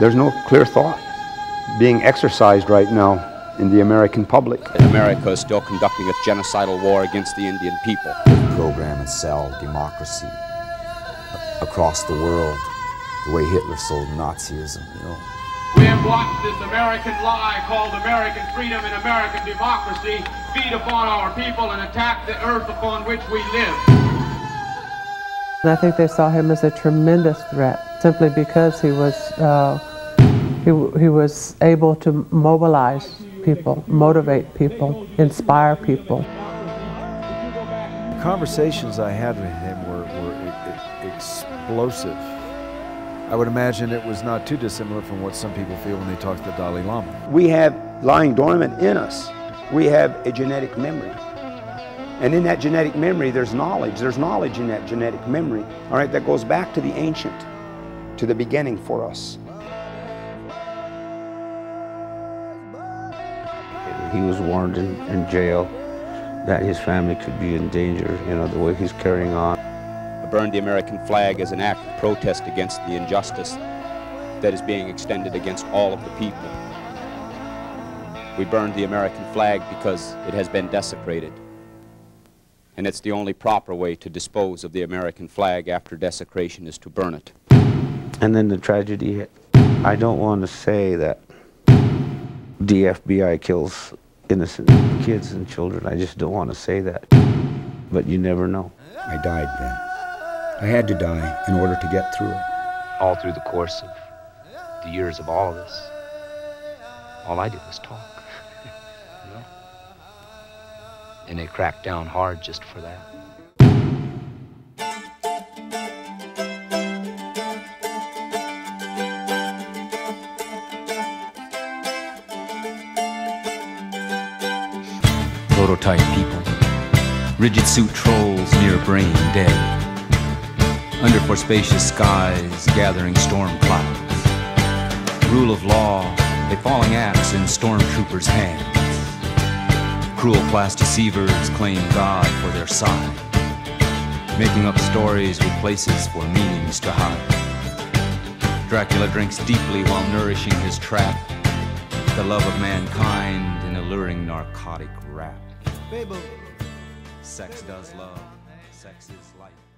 There's no clear thought being exercised right now in the American public. America is still conducting its genocidal war against the Indian people. Program and sell democracy across the world the way Hitler sold Nazism, you know. We have watched this American lie called American freedom and American democracy feed upon our people and attack the earth upon which we live. And I think they saw him as a tremendous threat simply because he was, uh, he, he was able to mobilize people, motivate people, inspire people. The conversations I had with him were, were explosive. I would imagine it was not too dissimilar from what some people feel when they talk to the Dalai Lama. We have lying dormant in us, we have a genetic memory. And in that genetic memory, there's knowledge. There's knowledge in that genetic memory, all right, that goes back to the ancient, to the beginning for us. He was warned in, in jail that his family could be in danger, you know, the way he's carrying on I burned the American flag as an act of protest against the injustice that is being extended against all of the people. We burned the American flag because it has been desecrated. And it's the only proper way to dispose of the American flag after desecration is to burn it. And then the tragedy hit. I don't want to say that the FBI kills innocent kids and children. I just don't want to say that. But you never know. I died then. I had to die in order to get through it. All through the course of the years of all of this, all I did was talk. you know? And they cracked down hard just for that. Prototype people, rigid suit trolls near brain dead under for spacious skies, gathering storm clouds. Rule of law, a falling axe in stormtroopers' hands. Cruel class deceivers claim God for their side, making up stories with places for meanings to hide. Dracula drinks deeply while nourishing his trap, the love of mankind in alluring narcotic rap. Oh. Sex does love, sex is life.